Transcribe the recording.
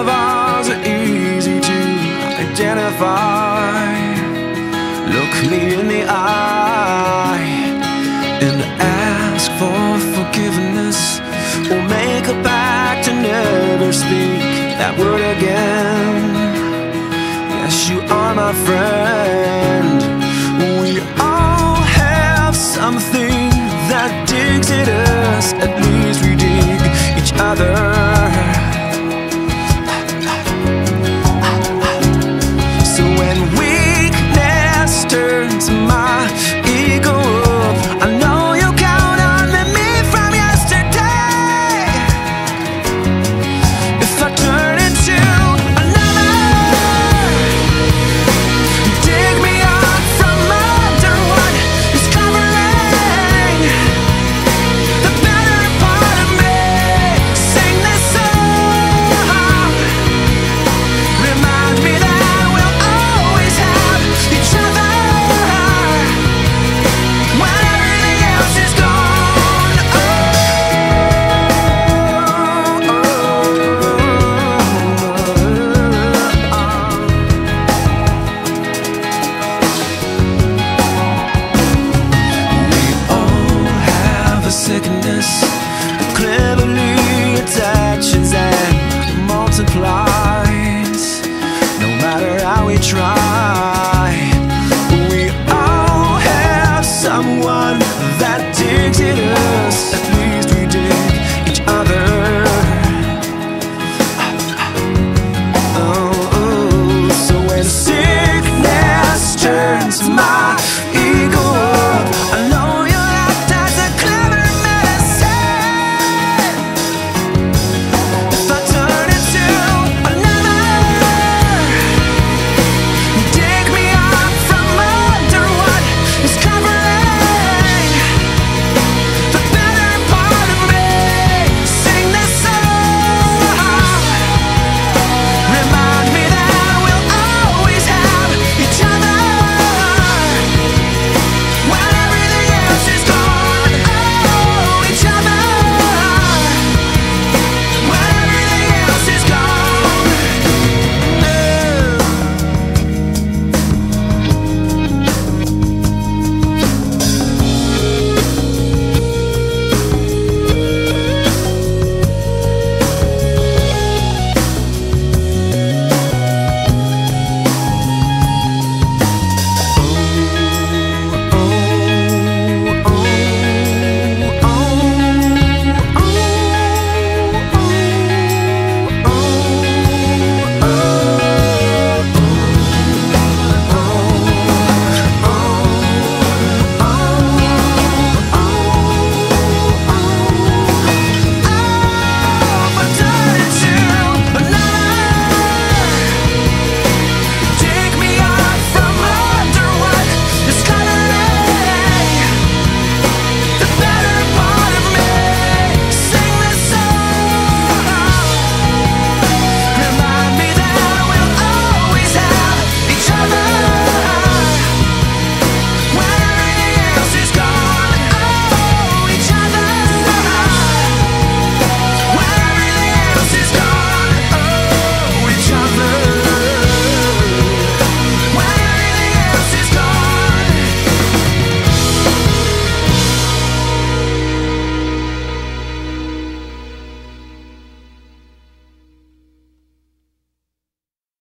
of ours are easy to identify. Look me in the eye and ask for forgiveness. or make a pact to never speak that word again. Yes, you are my friend. We all have something that digs at us. At least we dig each other. someone that digs it us.